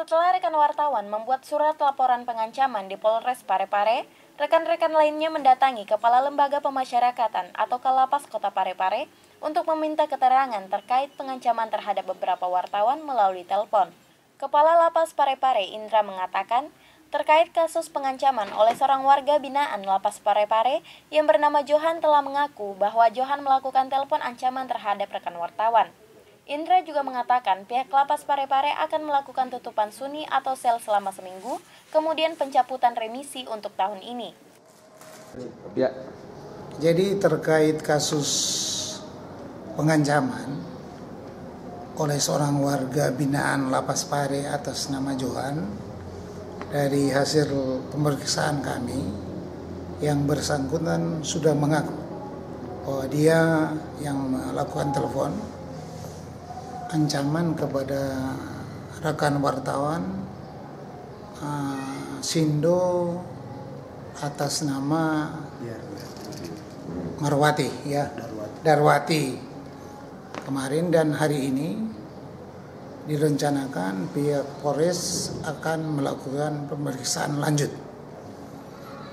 Setelah rekan wartawan membuat surat laporan pengancaman di Polres Parepare, rekan-rekan lainnya mendatangi Kepala Lembaga Pemasyarakatan atau Kalapas Kota Parepare untuk meminta keterangan terkait pengancaman terhadap beberapa wartawan melalui telepon. Kepala Lapas Parepare Indra mengatakan, terkait kasus pengancaman oleh seorang warga binaan Lapas Parepare yang bernama Johan telah mengaku bahwa Johan melakukan telepon ancaman terhadap rekan wartawan. Indra juga mengatakan pihak lapas Parepare akan melakukan tutupan suni atau sel selama seminggu, kemudian pencaputan remisi untuk tahun ini. Ya. Jadi terkait kasus pengancaman oleh seorang warga binaan Lapas Pare atas nama Johan dari hasil pemeriksaan kami yang bersangkutan sudah mengaku bahwa dia yang melakukan telepon ancaman kepada rekan wartawan uh, Sindo atas nama Marwati ya. Darwati. Kemarin dan hari ini direncanakan pihak Polres akan melakukan pemeriksaan lanjut.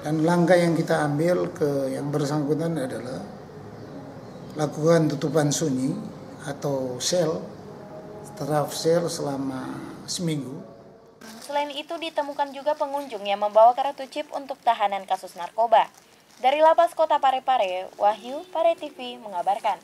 Dan langkah yang kita ambil ke yang bersangkutan adalah lakukan tutupan sunyi atau sel terafsir selama seminggu. Selain itu ditemukan juga pengunjung yang membawa kartu chip untuk tahanan kasus narkoba. Dari Lapas Kota Parepare, Wahyu Pare TV mengabarkan.